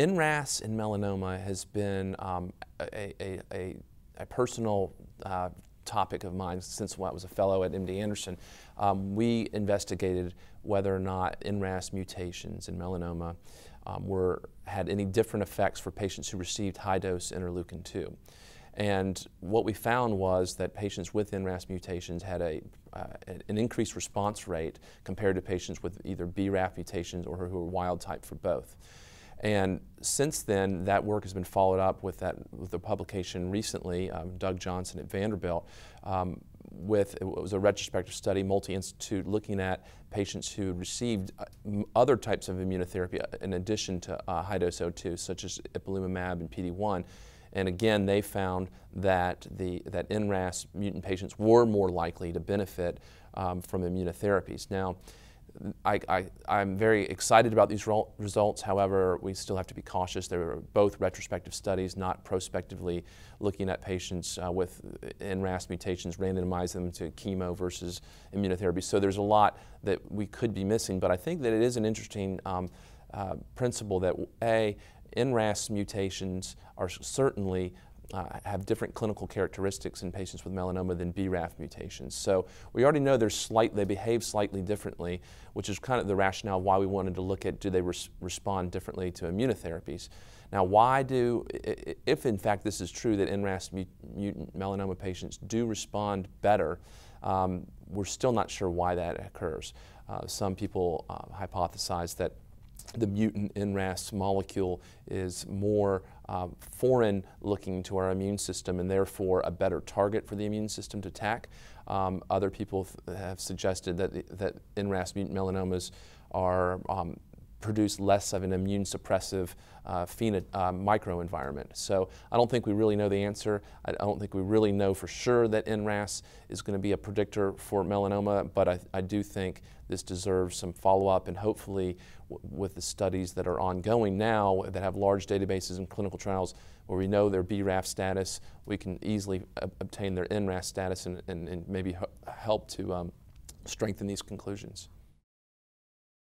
NRAS in melanoma has been um, a, a, a, a, personal uh, topic of mine since I was a fellow at MD Anderson. Um, we investigated whether or not NRAS mutations in melanoma um, were, had any different effects for patients who received high dose interleukin 2. And what we found was that patients with NRAS mutations had a, uh, an increased response rate compared to patients with either BRAF mutations or who were wild type for both. And since then, that work has been followed up with that with the publication recently, um, Doug Johnson at Vanderbilt, um, with it was a retrospective study, multi-institute, looking at patients who received uh, other types of immunotherapy uh, in addition to uh, high-dose O2, such as ipilimumab and PD-1. And again, they found that the that NRAS mutant patients were more likely to benefit um, from immunotherapies. Now, I, am very excited about these results. However, we still have to be cautious. They are both retrospective studies, not prospectively looking at patients uh, with NRAS mutations, randomize them to chemo versus immunotherapy. So there's a lot that we could be missing. But I think that it is an interesting um, uh, principle that A, NRAS mutations are certainly uh, have different clinical characteristics in patients with melanoma than BRAF mutations. So we already know they're slight, they behave slightly differently, which is kind of the rationale why we wanted to look at do they res respond differently to immunotherapies. Now, why do, if in fact this is true that NRAS mutant melanoma patients do respond better, um, we're still not sure why that occurs. Uh, some people uh, hypothesize that the mutant NRAS molecule is more uh, foreign looking to our immune system and therefore a better target for the immune system to attack. Um, other people have suggested that, the, that NRAS mutant melanomas are um, produce less of an immune suppressive uh, uh, microenvironment. So I don't think we really know the answer. I don't think we really know for sure that NRAS is going to be a predictor for melanoma, but I, I do think this deserves some follow-up and hopefully with the studies that are ongoing now that have large databases and clinical trials where we know their BRAF status, we can easily obtain their NRAS status and, and, and maybe help to um, strengthen these conclusions.